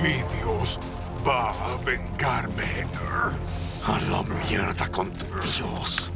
Mi Dios va a vengarme. A la mierda con Dios.